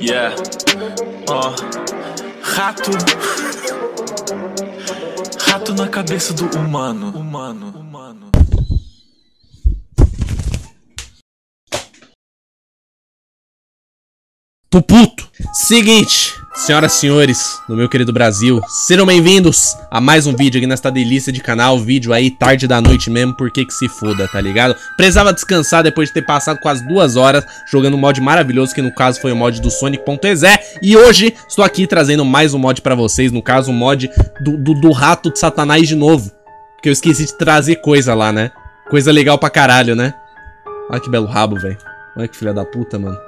Yeah. Ó. Rato. Rato na cabeça do humano. Humano. Humano. Tô puto. Seguinte, senhoras e senhores do meu querido Brasil, sejam bem-vindos a mais um vídeo aqui nesta delícia de canal. Vídeo aí tarde da noite mesmo, porque que se foda, tá ligado? Precisava descansar depois de ter passado quase duas horas jogando um mod maravilhoso, que no caso foi o mod do Sonic.exe. E hoje estou aqui trazendo mais um mod pra vocês, no caso o mod do, do, do rato de satanás de novo. Porque eu esqueci de trazer coisa lá, né? Coisa legal pra caralho, né? Olha que belo rabo, velho. Olha que filha da puta, mano.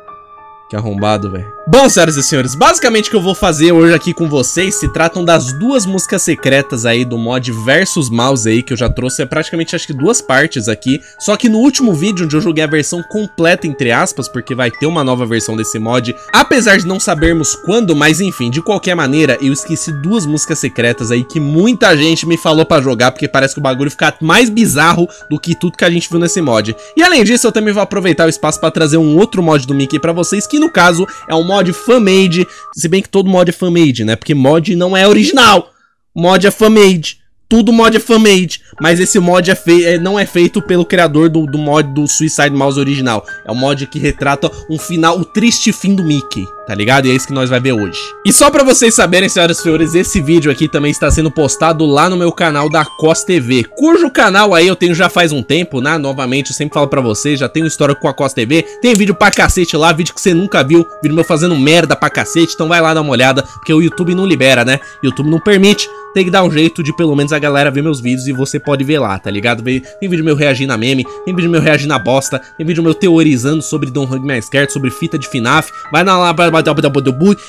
Que arrombado, velho. Bom, senhoras e senhores, basicamente o que eu vou fazer hoje aqui com vocês se tratam das duas músicas secretas aí do mod Versus Mouse aí, que eu já trouxe, é praticamente acho que duas partes aqui. Só que no último vídeo, onde eu joguei a versão completa, entre aspas, porque vai ter uma nova versão desse mod, apesar de não sabermos quando, mas enfim, de qualquer maneira, eu esqueci duas músicas secretas aí que muita gente me falou pra jogar, porque parece que o bagulho fica mais bizarro do que tudo que a gente viu nesse mod. E além disso, eu também vou aproveitar o espaço pra trazer um outro mod do Mickey pra vocês, que no caso é um mod fan-made, se bem que todo mod é fan-made, né? Porque mod não é original, mod é fan-made. Tudo mod é fan-made, mas esse mod é fei não é feito pelo criador do, do mod do Suicide Mouse original. É um mod que retrata um final, o triste fim do Mickey, tá ligado? E é isso que nós vai ver hoje. E só pra vocês saberem, senhoras e senhores, esse vídeo aqui também está sendo postado lá no meu canal da COS TV, cujo canal aí eu tenho já faz um tempo, né? Novamente, eu sempre falo pra vocês, já tenho história com a COS TV, tem vídeo pra cacete lá, vídeo que você nunca viu, vídeo meu fazendo merda pra cacete, então vai lá dar uma olhada, porque o YouTube não libera, né? YouTube não permite, tem que dar um jeito de pelo menos galera ver meus vídeos e você pode ver lá, tá ligado? Tem vídeo meu reagindo a meme, tem vídeo meu reagindo a bosta, tem vídeo meu teorizando sobre Don't Hug My Scared, sobre fita de FNAF, vai na lá,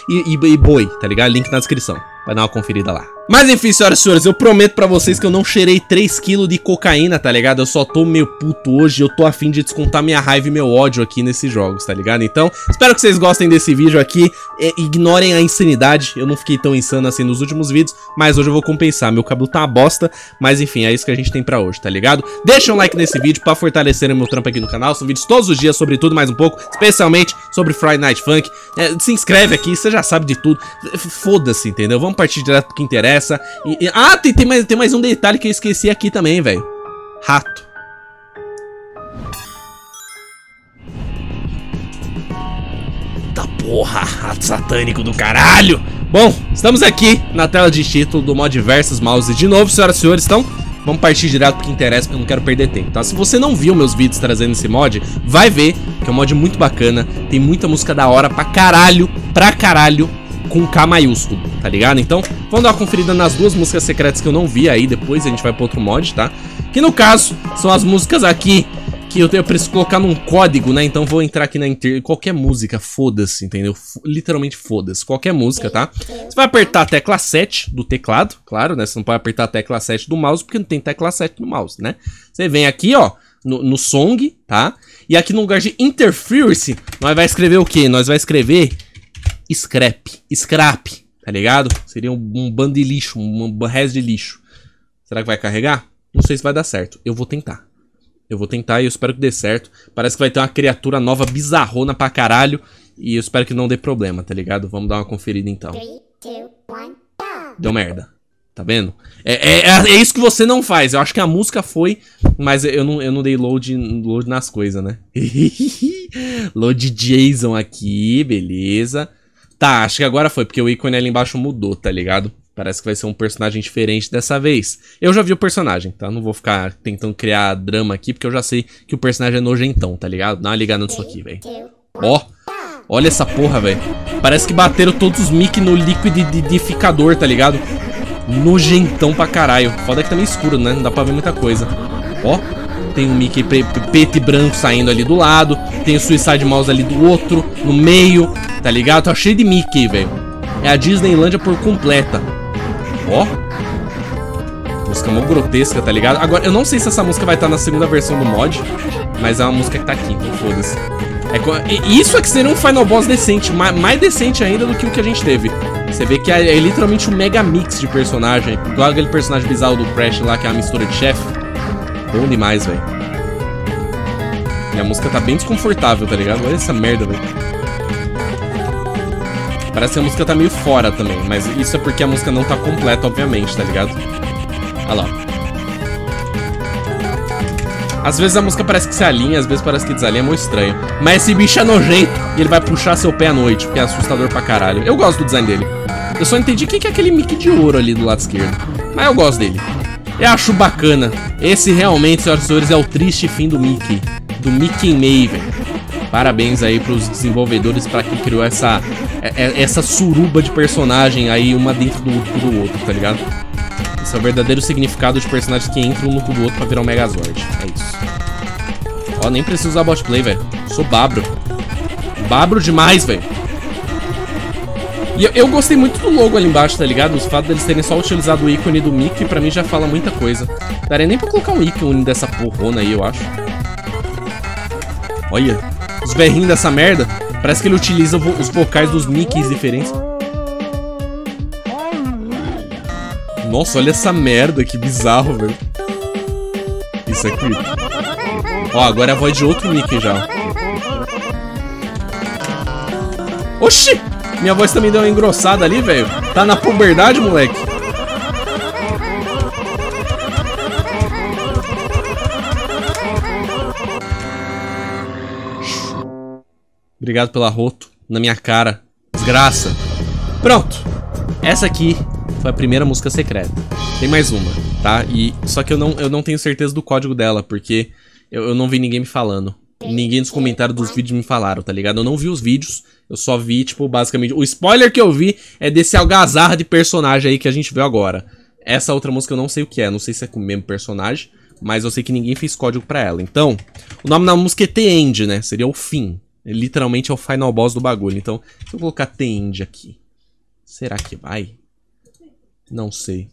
e, e, e boi, tá ligado? Link na descrição. Vai dar uma conferida lá. Mas enfim, senhoras e senhores, eu prometo pra vocês que eu não cheirei 3kg de cocaína, tá ligado? Eu só tô meio puto hoje, eu tô afim de descontar minha raiva e meu ódio aqui nesses jogos, tá ligado? Então, espero que vocês gostem desse vídeo aqui, é, ignorem a insanidade, eu não fiquei tão insano assim nos últimos vídeos, mas hoje eu vou compensar, meu cabelo tá uma bosta, mas enfim, é isso que a gente tem pra hoje, tá ligado? Deixa um like nesse vídeo pra fortalecer o meu trampo aqui no canal, são vídeos todos os dias sobre tudo mais um pouco, especialmente sobre Friday Night Funk, é, se inscreve aqui, você já sabe de tudo, foda-se, entendeu? Vamos partir direto pro que interessa. E, e, ah, tem, tem, mais, tem mais um detalhe que eu esqueci aqui também, velho. Rato. Tá porra, rato satânico do caralho. Bom, estamos aqui na tela de título do mod Versus Mouse de novo, senhoras e senhores, então vamos partir direto pro que interessa, porque eu não quero perder tempo, tá? Se você não viu meus vídeos trazendo esse mod, vai ver, que é um mod muito bacana, tem muita música da hora pra caralho, pra caralho, com K maiúsculo, tá ligado? Então, vamos dar uma conferida nas duas músicas secretas que eu não vi aí, depois a gente vai pra outro mod, tá? Que no caso, são as músicas aqui que eu, tenho, preciso colocar num código, né? Então vou entrar aqui na inter... Qualquer música, foda-se, entendeu? F literalmente foda-se. Qualquer música, tá? Você vai apertar a tecla 7 do teclado, claro, né? Você não pode apertar a tecla 7 do mouse, porque não tem tecla 7 no mouse, né? Você vem aqui, ó, no, no song, tá? E aqui no lugar de interference, nós vai escrever o quê? Nós vai escrever scrap, scrap, tá ligado? Seria um, um bando de lixo, um, resto de lixo. Será que vai carregar? Não sei se vai dar certo. Eu vou tentar. Eu vou tentar e eu espero que dê certo. Parece que vai ter uma criatura nova bizarrona pra caralho. E eu espero que não dê problema, tá ligado? Vamos dar uma conferida então. Deu merda. Tá vendo? É, é, é, é, isso que você não faz. Eu acho que a música foi, mas eu não, eu não dei load, load nas coisas, né? load Jason aqui, beleza. Tá, acho que agora foi, porque o ícone ali embaixo mudou, tá ligado? Parece que vai ser um personagem diferente dessa vez. Eu já vi o personagem, tá? Não vou ficar tentando criar drama aqui, porque eu já sei que o personagem é nojentão, tá ligado? Dá uma ligada nisso aqui, velho. Ó, olha essa porra, velho. Parece que bateram todos os mic no liquidificador, tá ligado? Nojentão pra caralho. Foda que tá meio escuro, né? Não dá pra ver muita coisa. Ó, tem um Mickey preto e branco saindo ali do lado. Tem o Suicide Mouse ali do outro, no meio. Tá ligado? Tá cheio de Mickey, velho. É a Disneylândia por completa. Ó. Música mó grotesca, tá ligado? Agora, eu não sei se essa música vai estar na segunda versão do mod. Mas é uma música que tá aqui, então foda-se. É, isso é que seria um Final Boss decente, mais, mais decente ainda do que o que a gente teve. Você vê que é, é, literalmente um mega mix de personagem. Igual aquele personagem bizarro do Crash lá, que é a mistura de chefe. Bom demais, velho. E a música tá bem desconfortável, tá ligado? Olha essa merda, velho. Parece que a música tá meio fora também, mas isso é porque a música não tá completa, obviamente, tá ligado? Olha lá. Às vezes a música parece que se alinha, às vezes parece que desalinha, é muito estranho. Mas esse bicho é nojento e ele vai puxar seu pé à noite, porque é assustador pra caralho. Eu gosto do design dele. Eu só entendi o que é aquele Mickey de ouro ali do lado esquerdo. Mas eu gosto dele. Eu acho bacana. Esse realmente, senhoras e senhores, é o triste fim do Mickey. Do Mickey May, velho. Parabéns aí pros desenvolvedores para quem criou essa, é, é, essa suruba de personagem aí, uma dentro do, do outro, tá ligado? Esse é o verdadeiro significado de personagens que entram um no cu do outro pra virar um Megazord. É isso. Ó, nem preciso usar botplay, velho. Sou babro. Babro demais, velho. E eu, gostei muito do logo ali embaixo, tá ligado? Os fatos deles terem só utilizado o ícone do Mickey, pra mim já fala muita coisa. Daria nem pra colocar um ícone dessa porrona aí, eu acho. Olha, os berrinhos dessa merda. Parece que ele utiliza os vocais dos Mickeys diferentes. Nossa, olha essa merda, que bizarro, velho. Isso é creepy. Ó, agora é a voz de outro Mickey já. Oxi! Minha voz também deu uma engrossada ali, velho. Tá na puberdade, moleque. Obrigado pela roto na minha cara. Desgraça. Pronto. Essa aqui foi a primeira música secreta. Tem mais uma, tá? E só que eu não, eu não tenho certeza do código dela, porque eu, eu não vi ninguém me falando. Ninguém nos comentários dos vídeos me falaram, tá ligado? Eu não vi os vídeos, eu só vi, tipo, basicamente... O spoiler que eu vi é desse algazarra de personagem aí que a gente viu agora. Essa outra música eu não sei o que é, não sei se é com o mesmo personagem, mas eu sei que ninguém fez código pra ela. Então, o nome da música é The End, né? Seria o fim. literalmente é o final boss do bagulho. Então, se eu colocar The End aqui, será que vai? Não sei.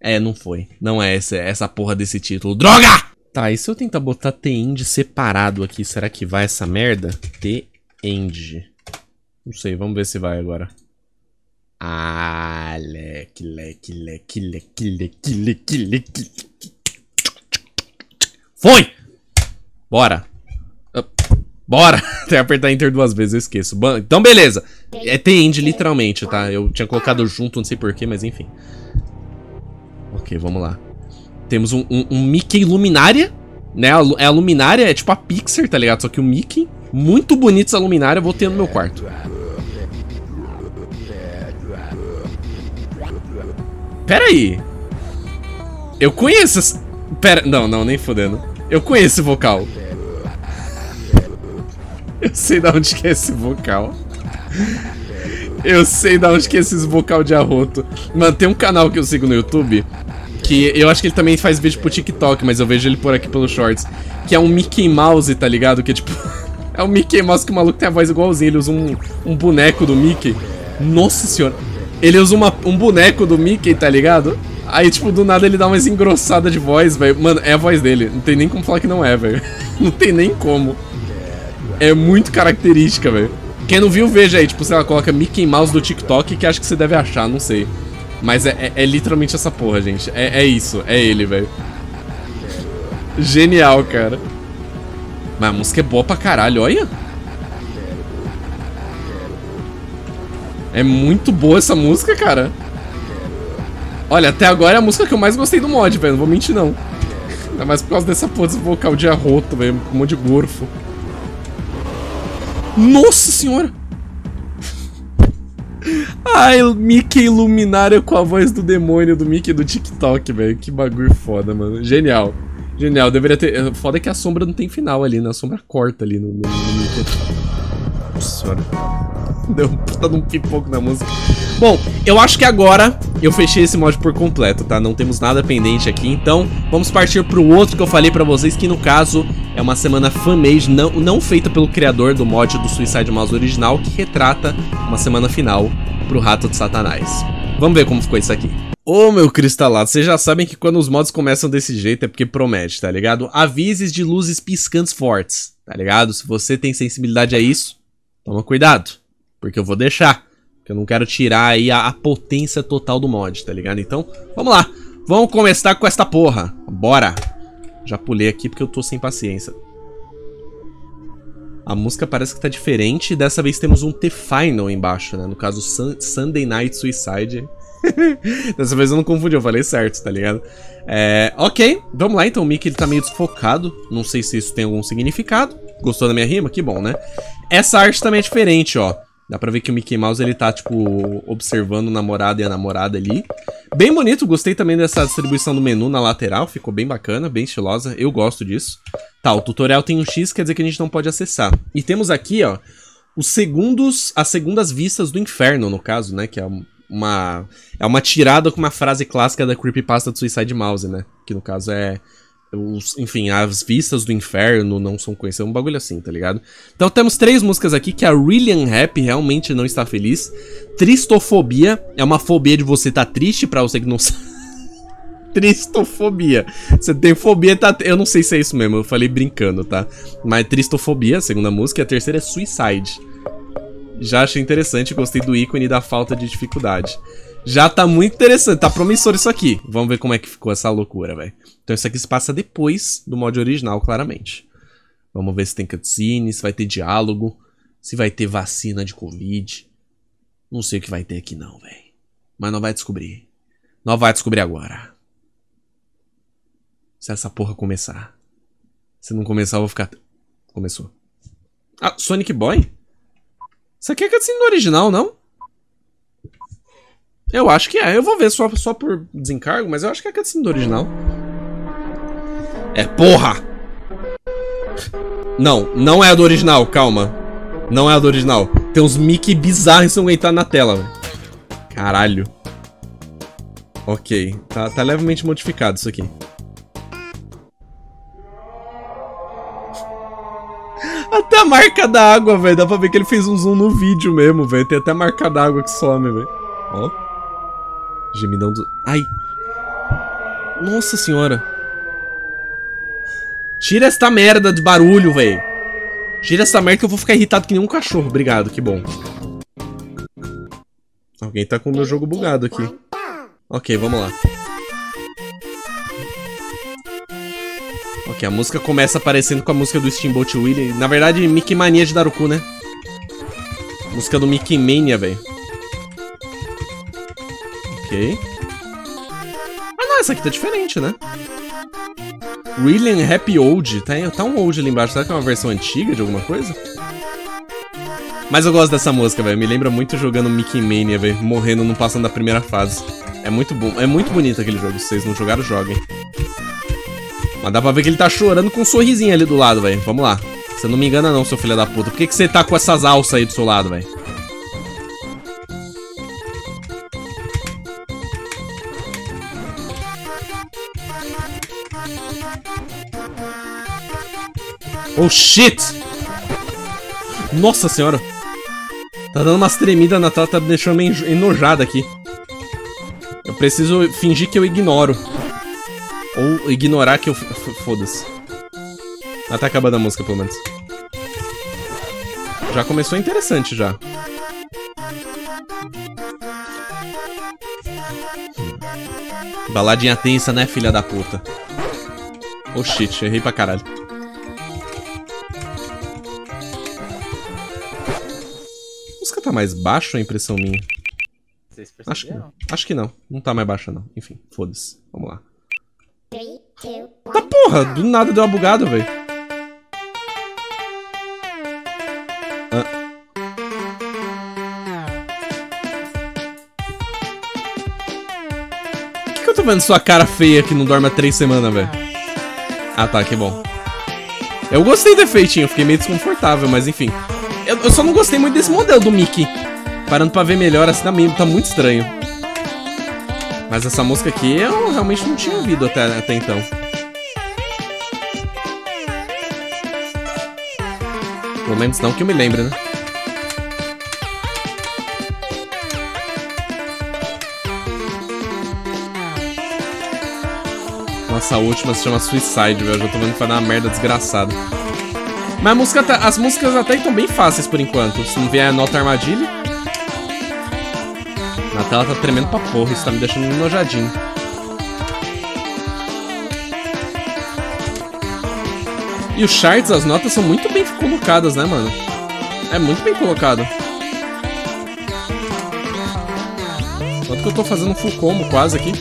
É, não foi. Não é essa, essa porra desse título. Droga! Tá, e se eu tentar botar The-End separado aqui, será que vai essa merda? The-End. Não sei, vamos ver se vai agora. Ah, leque, leque, leque, leque, leque, leque, leque. Foi! Bora! Bora! Tem que apertar Enter duas vezes, eu esqueço. Então, beleza. É The-End, literalmente, tá? Eu tinha colocado junto, não sei porquê, mas enfim. Ok, vamos lá. Temos um, um, um Mickey Luminária, né? É a Luminária, é tipo a Pixar, tá ligado? Só que o Mickey, muito bonito essa Luminária, eu vou ter no meu quarto. Pera aí. Eu conheço essa... Pera, não, não, nem fodendo. Eu conheço esse vocal. Eu sei de onde que é esse vocal. Eu sei de onde que é esses vocal de arroto. Mano, tem um canal que eu sigo no YouTube que eu acho que ele também faz vídeo pro TikTok, mas eu vejo ele por aqui pelos shorts. Que é um Mickey Mouse, tá ligado? Que é tipo. é um Mickey Mouse que o maluco tem a voz igualzinho. Ele usa um, um boneco do Mickey. Nossa senhora. Ele usa uma, um boneco do Mickey, tá ligado? Aí, tipo, do nada ele dá umas engrossadas de voz, velho. Mano, é a voz dele. Não tem nem como falar que não é, velho. Não tem nem como. É muito característica, velho. Quem não viu, veja aí. Tipo, sei lá, coloca Mickey Mouse do TikTok que acho que você deve achar, não sei. Mas é, é, é literalmente essa porra, gente. É, é isso, é ele, velho. Genial, cara. Mas a música é boa pra caralho, olha. É muito boa essa música, cara. Olha, até agora é a música que eu mais gostei do mod, velho. Não vou mentir, não. É mais por causa dessa porra desse vocal de arroto, velho. Um monte de gorfo. Nossa senhora! Ai, Mickey Luminária com a voz do demônio do Mickey do TikTok, velho. Que bagulho foda, mano. Genial. Genial. Deveria ter... Foda é que a sombra não tem final ali, né? A sombra corta ali no, no, no. Nossa senhora. Deu um puta de um pipoco na música. Bom, eu acho que agora eu fechei esse mod por completo, tá? Não temos nada pendente aqui, então vamos partir pro outro que eu falei pra vocês, que no caso é uma semana fanmade não, não feita pelo criador do mod do Suicide Mouse original, que retrata uma semana final pro Rato de Satanás. Vamos ver como ficou isso aqui. Ô meu cristalado, vocês já sabem que quando os mods começam desse jeito é porque promete, tá ligado? Avises de luzes piscantes fortes, tá ligado? Se você tem sensibilidade a isso, toma cuidado, porque eu vou deixar. Porque eu não quero tirar aí a, a potência total do mod, tá ligado? Então, vamos lá. Vamos começar com esta porra. Bora. Já pulei aqui porque eu tô sem paciência. A música parece que tá diferente dessa vez temos um T-Final embaixo, né? No caso, Sun Sunday Night Suicide. dessa vez eu não confundi, eu falei certo, tá ligado? É, ok, vamos lá então. O Mickey ele tá meio desfocado. Não sei se isso tem algum significado. Gostou da minha rima? Que bom, né? Essa arte também é diferente, ó. Dá pra ver que o Mickey Mouse, ele tá, tipo, observando o namorado e a namorada ali. Bem bonito, gostei também dessa distribuição do menu na lateral, ficou bem bacana, bem estilosa, eu gosto disso. Tá, o tutorial tem um X, quer dizer que a gente não pode acessar. E temos aqui, ó, os segundos, as segundas vistas do inferno, no caso, né, que é uma... É uma tirada com uma frase clássica da creepypasta do Suicide Mouse, né, que no caso é... Os, enfim, as vistas do inferno não são conhecidas, um bagulho assim, tá ligado? Então temos três músicas aqui que a Really Happy realmente não está feliz. Tristofobia é uma fobia de você estar tá triste, pra você que não sabe. Tristofobia. Você tem fobia, tá... eu não sei se é isso mesmo, eu falei brincando, tá? Mas tristofobia, segunda música, e a terceira é Suicide. Já achei interessante, gostei do ícone da falta de dificuldade. Já tá muito interessante, tá promissor isso aqui. Vamos ver como é que ficou essa loucura, velho. Então isso aqui se passa depois do mod original, claramente. Vamos ver se tem cutscene, se vai ter diálogo, se vai ter vacina de Covid. Não sei o que vai ter aqui não, velho. Mas não vai descobrir. Não vai descobrir agora. Se essa porra começar. Se não começar, eu vou ficar... Começou. Ah, Sonic Boy? Isso aqui é cutscene do original, não? Eu acho que é. Eu vou ver só, só por desencargo, mas eu acho que é cutscene do original. É porra! Não, não é a do original, calma. Não é a do original. Tem uns Mickey bizarros ensanguentados na tela. Caralho. Ok, tá, tá levemente modificado isso aqui. Até a marca da água, velho. Dá pra ver que ele fez um zoom no vídeo mesmo, velho. Tem até a marca da água que some, velho. Ó. Gemidão do... Ai. Nossa senhora. Tira esta merda de barulho, velho. Tira essa merda que eu vou ficar irritado que nem um cachorro. Obrigado, que bom. Alguém tá com o meu jogo bugado aqui. Ok, vamos lá. Ok, a música começa aparecendo com a música do Steamboat Willie. Na verdade, Mickey Mania de Daruku, né? Música do Mickey Mania, velho. Ok. Ah, não, essa aqui tá diferente, né? William Happy Old. Tá, tá um old ali embaixo. Será que é uma versão antiga de alguma coisa? Mas eu gosto dessa música, velho. Me lembra muito jogando Mickey Mania, velho. Morrendo não passando da primeira fase. É muito bom. É muito bonito aquele jogo. Se vocês não jogaram, joguem. Mas dá pra ver que ele tá chorando com um sorrisinho ali do lado, velho. Vamos lá. Você não me engana não, seu filho da puta. Por que, que você tá com essas alças aí do seu lado, velho? Oh, shit! Nossa senhora! Tá dando umas tremidas na tela, tá me deixando meio enojado aqui. Eu preciso fingir que eu ignoro. Ou ignorar que eu... Foda-se. Ah, tá acabando a música, pelo menos. Já começou interessante, já. Baladinha tensa, né, filha da puta? Oh shit, errei pra caralho. tá mais baixo a impressão minha? Vocês acho que, acho que não. Não tá mais baixa, não. Enfim, foda-se. Vamos lá. Tá porra! Do nada deu uma bugada, velho. Por que, que eu tô vendo sua cara feia que não dorme há três semanas, velho? Ah tá, que bom. Eu gostei do efeitinho, fiquei meio desconfortável, mas enfim. Eu, eu, só não gostei muito desse modelo do Mickey. Parando pra ver melhor, assim, tá, meio, tá muito estranho. Mas essa música aqui eu realmente não tinha ouvido até, até então. Pelo menos não que eu me lembre, né? Nossa, a última se chama Suicide, velho. Já tô vendo que vai dar uma merda desgraçada. Mas música tá, as músicas até estão bem fáceis por enquanto. Se não vier a nota armadilha. Na tela tá tremendo pra porra, isso tá me deixando enojadinho. E os charts, as notas são muito bem colocadas, né, mano? É muito bem colocado. Tanto que eu tô fazendo um full combo quase aqui.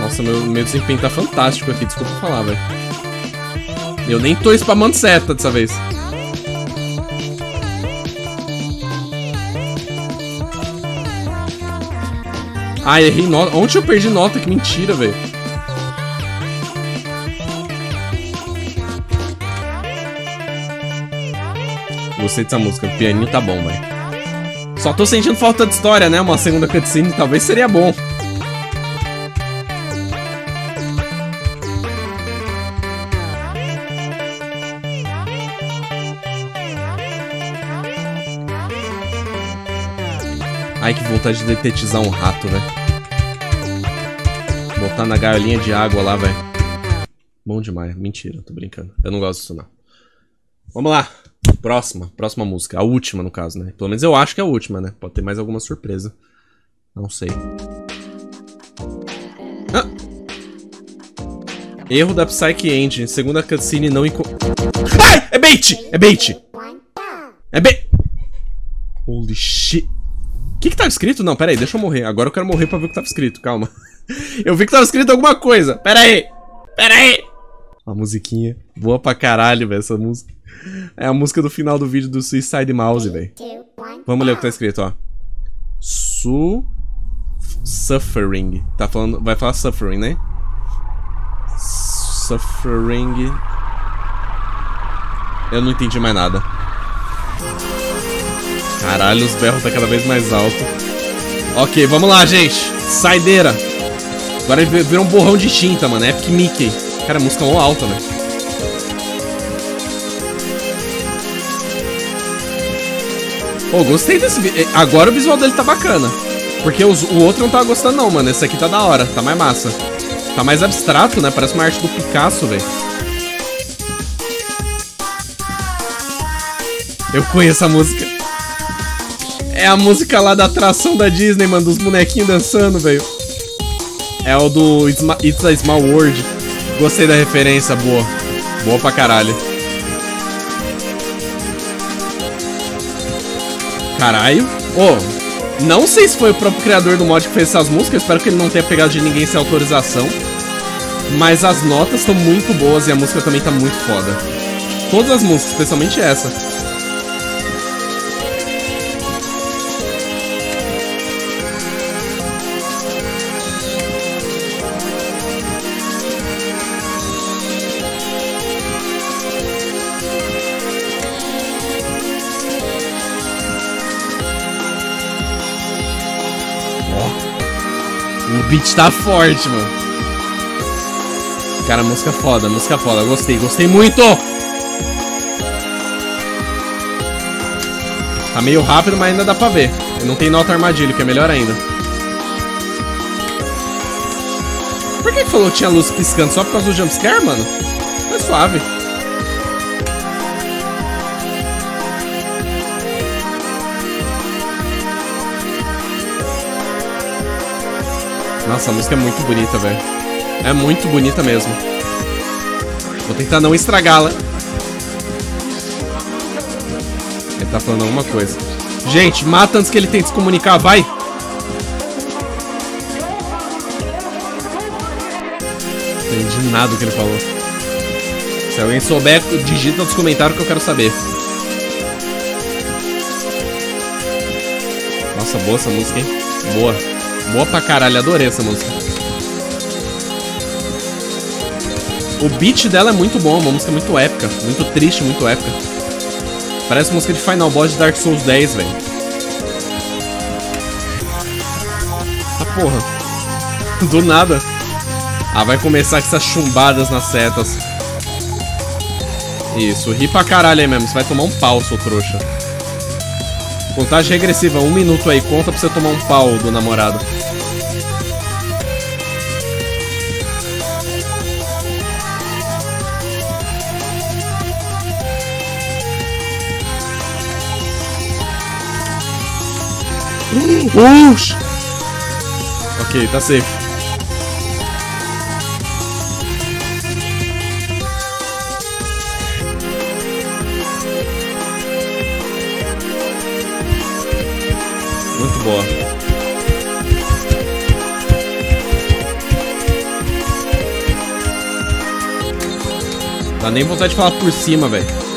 Nossa, meu, meu desempenho tá fantástico aqui, desculpa falar, velho. Eu nem tô spamando seta dessa vez. Ah, errei nota. Onde eu perdi nota? Que mentira, velho. Gostei dessa música. O pianinho tá bom, velho. Só tô sentindo falta de história, né? Uma segunda cutscene talvez seria bom. Ai, que vontade de detetizar um rato, velho. Botar na gaiolinha de água lá, velho. Bom demais. Mentira, tô brincando. Eu não gosto disso, não. Vamos lá. Próxima. Próxima música. A última, no caso, né? Pelo menos eu acho que é a última, né? Pode ter mais alguma surpresa. Não sei. Ah! Erro da Psyche Engine. Segunda cutscene não enco... Ai! É bait! É bait! É bait! Holy shit. O que que tava escrito? Não, pera aí, deixa eu morrer. Agora eu quero morrer pra ver o que tava escrito, calma. Eu vi que tava escrito alguma coisa. Pera aí. Pera aí. A musiquinha. Boa pra caralho, velho, essa música. É a música do final do vídeo do Suicide Mouse, velho. Vamos ler o que tá escrito, ó. Su... Suffering. Tá falando... Vai falar suffering, né? Suffering... Eu não entendi mais nada. Caralho, os berros tá cada vez mais alto. Ok, vamos lá, gente. Saideira. Agora virou um borrão de tinta, mano. Epic Mickey. Cara, a música é alta, velho. Pô, gostei desse vídeo. Agora o visual dele tá bacana. Porque os, o outro não tava gostando não, mano. Esse aqui tá da hora. Tá mais massa. Tá mais abstrato, né? Parece uma arte do Picasso, velho. Eu conheço a música. É a música lá da atração da Disney, mano, dos bonequinhos dançando, velho. É o do It's a Small World. Gostei da referência, boa. Boa pra caralho. Caralho. Oh, não sei se foi o próprio criador do mod que fez essas músicas. Espero que ele não tenha pegado de ninguém sem autorização. Mas as notas estão muito boas e a música também tá muito foda. Todas as músicas, especialmente essa. Beat tá forte, mano. Cara, música foda, música foda. Gostei, gostei muito! Tá meio rápido, mas ainda dá pra ver. Não tem nota armadilha, que é melhor ainda. Por que, que falou que tinha luz piscando? Só por causa do jumpscare, mano? É suave. Nossa, a música é muito bonita, velho. É muito bonita mesmo. Vou tentar não estragá-la. Ele tá falando alguma coisa. Gente, mata antes que ele tente se comunicar, vai! Não entendi nada do que ele falou. Se alguém souber, digita nos comentários que eu quero saber. Nossa, boa essa música, hein? Boa. Boa pra caralho, adorei essa música. O beat dela é muito bom, uma música muito épica, muito triste, muito épica. Parece música de Final Boss de Dark Souls 10, velho. Ah, porra. Do nada. Ah, vai começar com essas chumbadas nas setas. Isso, ri pra caralho aí mesmo. Você vai tomar um pau, seu trouxa. Contagem regressiva, um minuto aí. Conta pra você tomar um pau do namorado. Oxi! Ok, tá safe. Muito boa. Dá nem vontade de falar por cima, velho.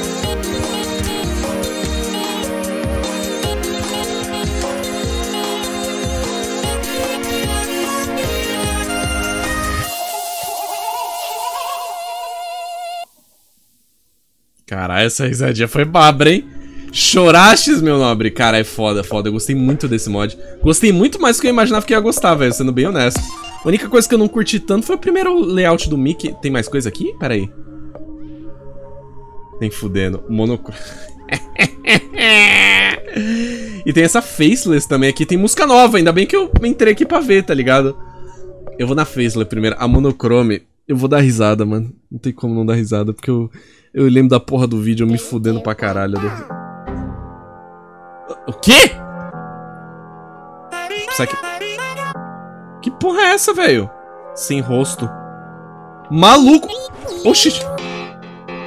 Caralho, essa risadinha foi babra, hein? Chorastes, meu nobre. Cara, é foda, foda. Eu gostei muito desse mod. Gostei muito mais do que eu imaginava que ia gostar, velho, sendo bem honesto. A única coisa que eu não curti tanto foi o primeiro layout do Mickey. Tem mais coisa aqui? Pera aí. Nem fudendo. Monocro... e tem essa Faceless também aqui. Tem música nova. Ainda bem que eu entrei aqui pra ver, tá ligado? Eu vou na Faceless primeiro. A Monochrome. Eu vou dar risada, mano. Não tem como não dar risada, porque eu... Eu lembro da porra do vídeo me fudendo pra caralho. O quê? Aqui... Que porra é essa, velho? Sem rosto. Maluco! Oxi!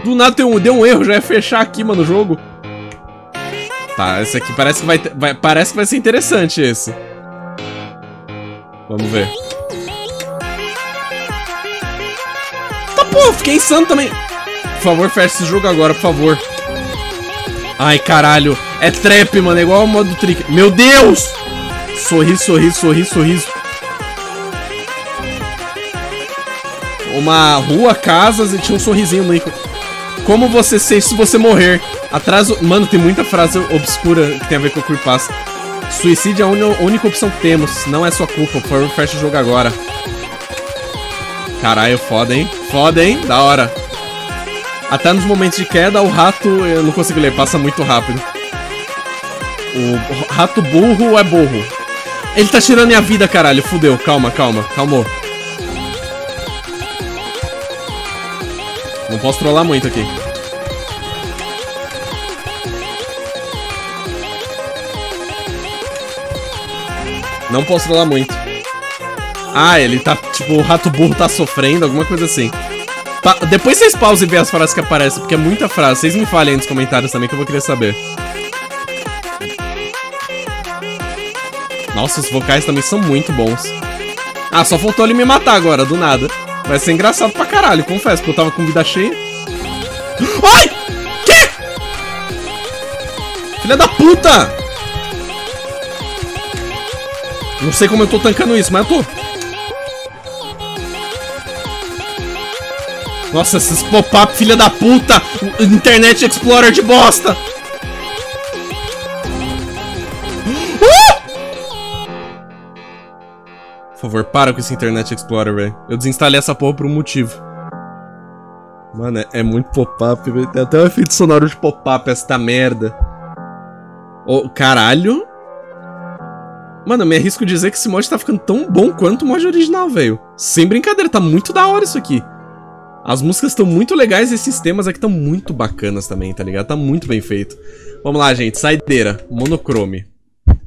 Do nada tem um, deu um erro, já ia fechar aqui, mano, o jogo. Tá, esse aqui parece que vai, vai, parece que vai ser interessante esse. Vamos ver. Tá, pô, fiquei insano também. Por favor, feche esse jogo agora, por favor. Ai, caralho. É trap, mano. É igual o modo trick. Meu Deus! Sorriso, sorriso, sorriso, sorriso. Uma rua, casas e tinha um sorrisinho no. Como você sente se você morrer? Atraso... Mano, tem muita frase obscura que tem a ver com o Creepypasta. Suicídio é a única opção que temos. Não é sua culpa. Por favor, feche o jogo agora. Caralho, foda, hein? Foda, hein? Da hora. Até nos momentos de queda, o rato, eu não consigo ler, passa muito rápido. O rato burro é burro. Ele tá tirando minha vida, caralho. Fudeu. Calma, calma. Calmou. Não posso trollar muito aqui. Não posso trollar muito. Ah, ele tá, tipo, o rato burro tá sofrendo, alguma coisa assim. Tá, depois vocês pausem e vê as frases que aparecem, porque é muita frase. Vocês me falem aí nos comentários também que eu vou querer saber. Nossa, os vocais também são muito bons. Ah, só faltou ele me matar agora, do nada. Vai ser engraçado pra caralho, confesso, porque eu tava com vida cheia. Ai! Que? Filha da puta! Não sei como eu tô tancando isso, mas eu tô. Nossa, esses pop-up, filha da puta! Internet Explorer de bosta! Por favor, para com esse Internet Explorer, velho. Eu desinstalei essa porra por um motivo. Mano, é, é muito pop-up, velho. Tem até um efeito sonoro de pop-up, esta merda. Oh, caralho. Mano, eu me arrisco dizer que esse mod tá ficando tão bom quanto o mod original, velho. Sem brincadeira, tá muito da hora isso aqui. As músicas estão muito legais e esses temas aqui estão muito bacanas também, tá ligado? Tá muito bem feito. Vamos lá, gente. Saideira. Monochrome.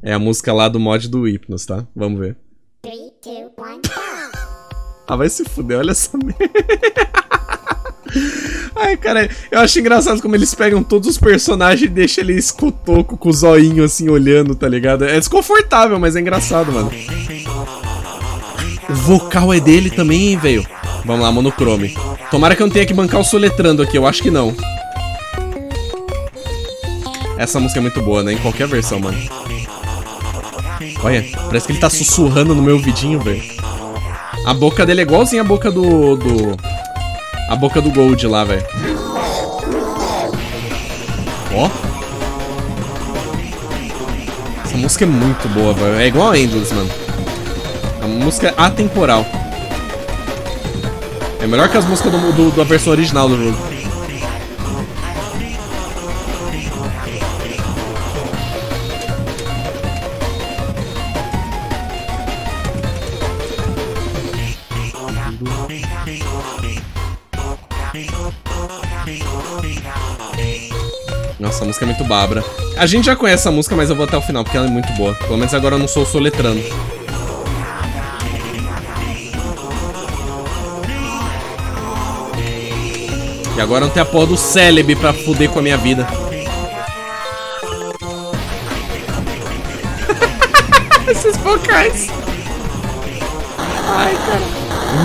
É a música lá do mod do Hypnos, tá? Vamos ver. ah, vai se fuder. Olha essa merda. Ai, cara, eu acho engraçado como eles pegam todos os personagens e deixam ele escutoco com o zoinho assim, olhando, tá ligado? É desconfortável, mas é engraçado, mano. O vocal é dele também, hein, velho. Vamos lá, monochrome. Tomara que eu não tenha que bancar o soletrando aqui, eu acho que não. Essa música é muito boa, né? Em qualquer versão, mano. Olha, parece que ele tá sussurrando no meu ouvidinho, velho. A boca dele é igualzinha a boca do... do... A boca do Gold lá, velho. Ó. Essa música é muito boa, velho. É igual a Angels, mano. A música é atemporal. É melhor que as músicas do, do, da versão original do jogo. Nossa, a música é muito babra. A gente já conhece essa música, mas eu vou até o final, porque ela é muito boa. Pelo menos agora eu não sou soletrando. E agora não tem a porra do célebre pra fuder com a minha vida. Esses vocais. Ai, cara.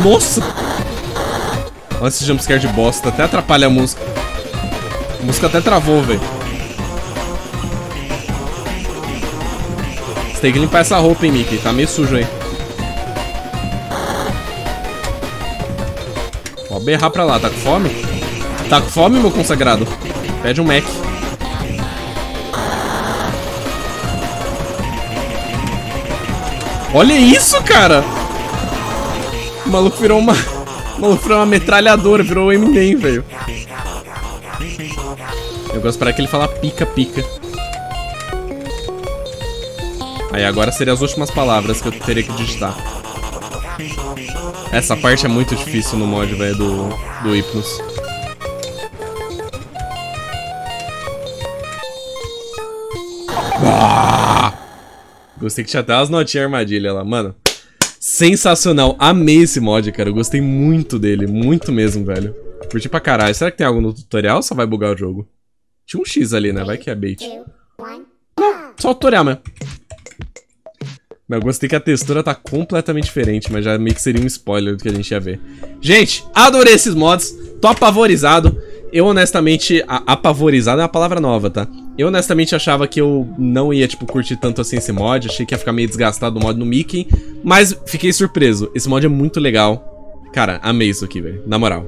Nossa. Olha esse jumpscare de bosta. Até atrapalha a música. A música até travou, velho. Você tem que limpar essa roupa, hein, Mickey. Tá meio sujo aí. Pode berrar pra lá. Tá com fome? Tá com fome, meu consagrado? Pede um Mac. Olha isso, cara! O maluco virou uma... O maluco virou uma metralhadora, virou o Eminem, velho. Eu gosto para que ele fala pica-pica. Aí agora seriam as últimas palavras que eu teria que digitar. Essa parte é muito difícil no mod, velho, do, do Hypnos. Gostei que tinha até as notinhas armadilha lá, mano. Sensacional, amei esse mod, cara. Eu gostei muito dele, muito mesmo, velho. Curti pra caralho. Será que tem algo no tutorial ou só vai bugar o jogo? Tinha um X ali, né? Vai que é bait. Não, só o tutorial mesmo. Mas eu gostei que a textura tá completamente diferente, mas já meio que seria um spoiler do que a gente ia ver. Gente, adorei esses mods. Tô apavorizado. Eu, honestamente, apavorizado é uma palavra nova, tá? Eu, honestamente, achava que eu não ia, tipo, curtir tanto assim esse mod. Achei que ia ficar meio desgastado o mod no Mickey. Mas fiquei surpreso. Esse mod é muito legal. Cara, amei isso aqui, velho. Na moral.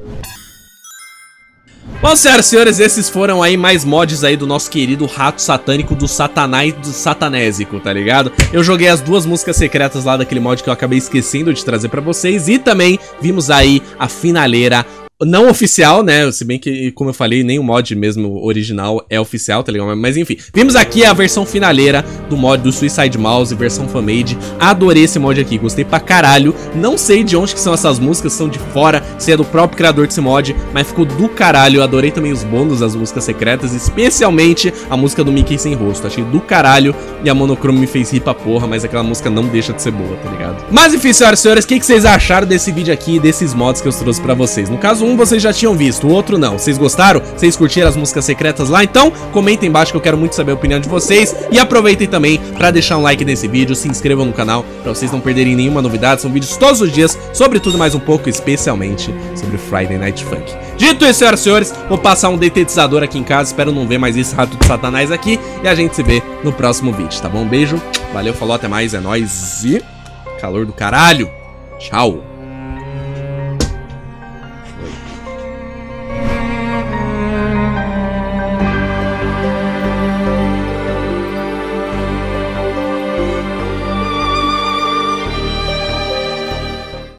Bom, senhoras e senhores, esses foram aí mais mods aí do nosso querido rato satânico do satanás do satanésico, tá ligado? Eu joguei as duas músicas secretas lá daquele mod que eu acabei esquecendo de trazer pra vocês e também vimos aí a finaleira não oficial, né? Se bem que, como eu falei, nem o mod mesmo original é oficial, tá ligado? Mas enfim, vimos aqui a versão finaleira do mod do Suicide Mouse, versão fanmade. Adorei esse mod aqui, gostei pra caralho. Não sei de onde que são essas músicas, são de fora, se é do próprio criador desse mod, mas ficou do caralho. Adorei também os bônus das músicas secretas, especialmente a música do Mickey Sem Rosto. Achei do caralho e a Monochrome me fez rir pra porra, mas aquela música não deixa de ser boa, tá ligado? Mas enfim, senhoras e senhores, o que, que vocês acharam desse vídeo aqui, desses mods que eu trouxe pra vocês? No caso, um vocês já tinham visto, o outro não. Vocês gostaram? Vocês curtiram as músicas secretas lá? Então, comentem embaixo que eu quero muito saber a opinião de vocês. E aproveitem também para deixar um like nesse vídeo, se inscrevam no canal para vocês não perderem nenhuma novidade. São vídeos todos os dias sobre tudo mais um pouco, especialmente sobre Friday Night Funk. Dito isso, senhoras e senhores, vou passar um detetizador aqui em casa. Espero não ver mais esse rato de satanás aqui. E a gente se vê no próximo vídeo, tá bom? Beijo, valeu, falou, até mais, é nóis e... Calor do caralho! Tchau!